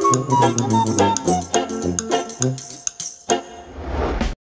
Thank you.